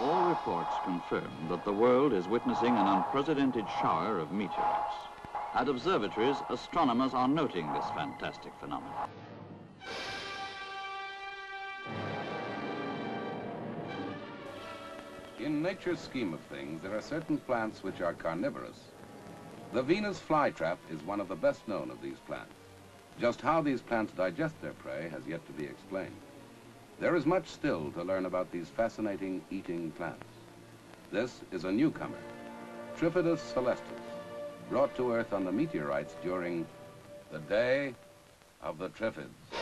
All reports confirm that the world is witnessing an unprecedented shower of meteorites. At observatories, astronomers are noting this fantastic phenomenon. In nature's scheme of things, there are certain plants which are carnivorous. The Venus flytrap is one of the best known of these plants. Just how these plants digest their prey has yet to be explained. There is much still to learn about these fascinating eating plants. This is a newcomer, Triffidus celestis, brought to Earth on the meteorites during the Day of the Triffids.